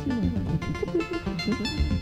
しいの